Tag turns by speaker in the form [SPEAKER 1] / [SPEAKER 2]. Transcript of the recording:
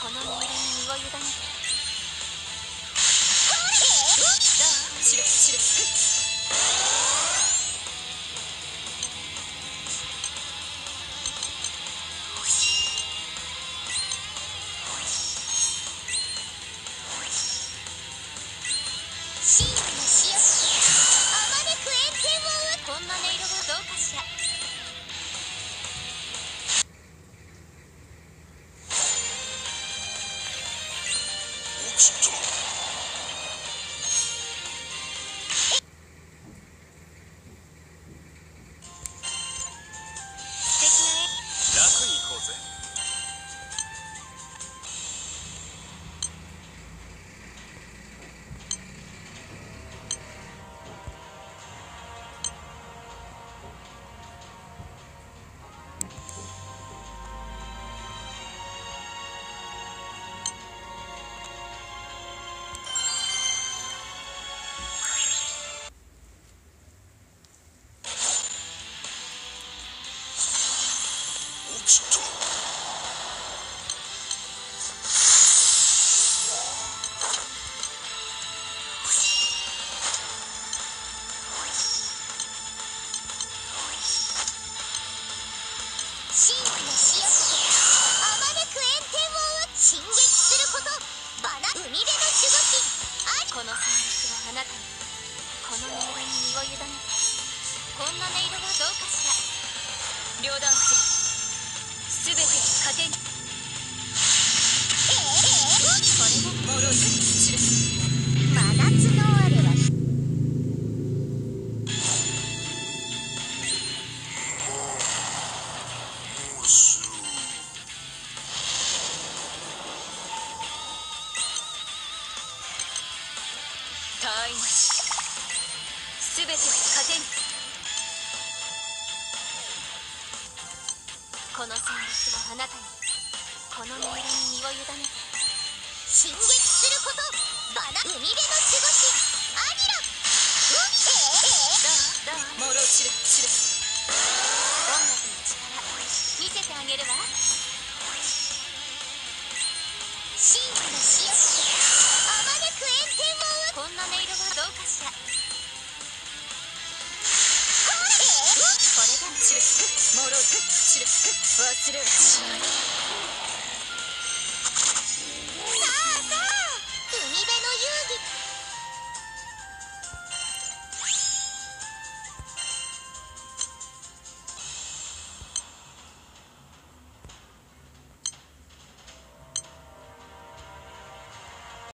[SPEAKER 1] この
[SPEAKER 2] 命令に身を委ねてどう知る知るこ
[SPEAKER 1] の
[SPEAKER 2] 旋律はあなたにこの命令に身を委ねてこんな音色はどうかしら。両断する。全て糧にこれももろず知る
[SPEAKER 1] 真夏のあれは
[SPEAKER 2] 他愛なし全て糧にこの旋律はあなたにこの命令に身を委ねて
[SPEAKER 1] 進撃することバナ海辺の守護神アギラ
[SPEAKER 2] どうどうもろ知る知る音楽の力見せてあげるわ
[SPEAKER 1] 真の潮あまねく炎天を
[SPEAKER 2] こんな音色はどうかしら。これ忘れはしない。